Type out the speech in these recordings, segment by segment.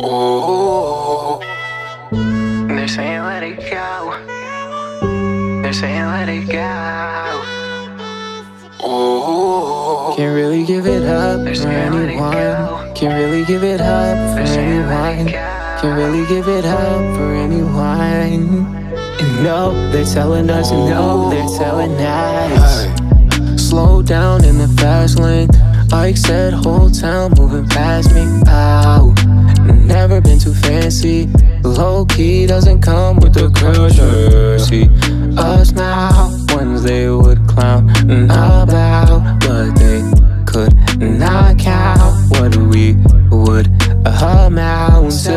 Oh, they're saying let it go. They're saying let it go. Oh, Can't really give it up They're for saying anyone. Can't really give it up for They're saying let it anyone. Can't really give it up for anyone. And no, they're telling us, no, they're telling us. Hey. Slow down in the fast lane. Like said, whole town moving past me. Ow. Never been too fancy. Low key doesn't come with the courtesy. Us now, ones they would clown about, but they could not count what we would amount to.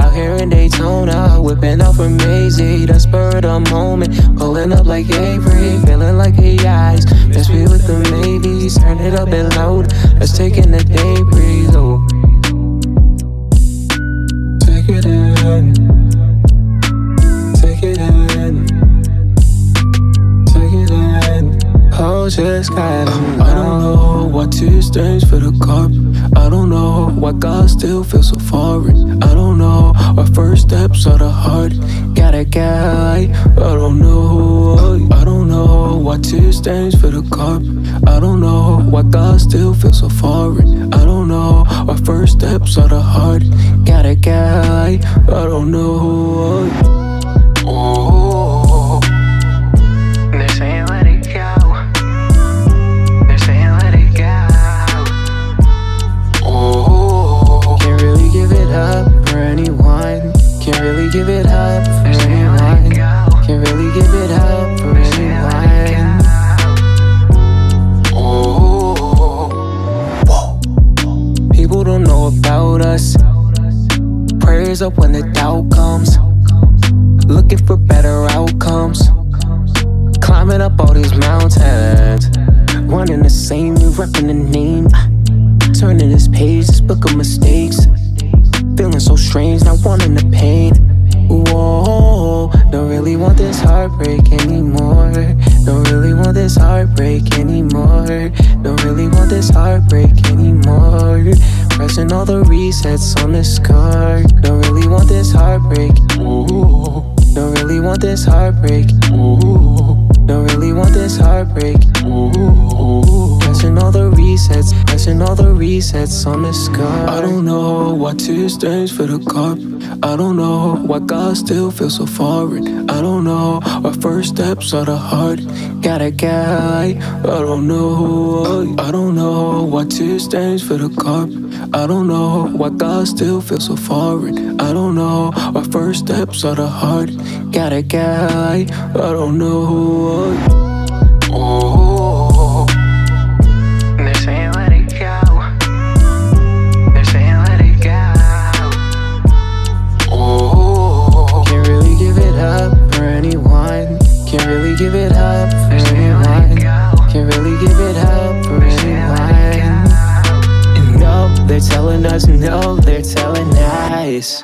Out here in Daytona, whipping up from Maisie, the spur of the moment, pulling up like Avery, feeling like a eyes. Best be with the maybes, turn it up and loud. Just got uh, I don't know what two stains for the cup. I don't know why God still feels so foreign. I don't know our first steps are the hard. got a guy. I don't know. I don't know why two stains for the cup. I don't know why God still feels so foreign. I don't know our first steps are the hard. Got a guy. I don't know. Up when the doubt comes. Looking for better outcomes. Climbing up all these mountains. Running the same, we repping the name. Turning this page, this book of mistakes. Feeling so strange, not wanting the pain. Whoa, don't really want this heartbreak anymore. Don't really want this heartbreak anymore. Don't really want this heartbreak anymore. Pressing all the resets on this card. Heartbreak. oh, Don't really want this heartbreak. oh, Don't really want this heartbreak. oh. Resets on this card. I don't know why two stains for the cup. I don't know why God still feels so foreign. I don't know our first steps are the hard. Got a guy. I don't know. I don't know why two stains for the cup. I don't know why God still feels so foreign. I don't know our first steps are the hard. Got a guy. I don't know. Us no, they're telling us.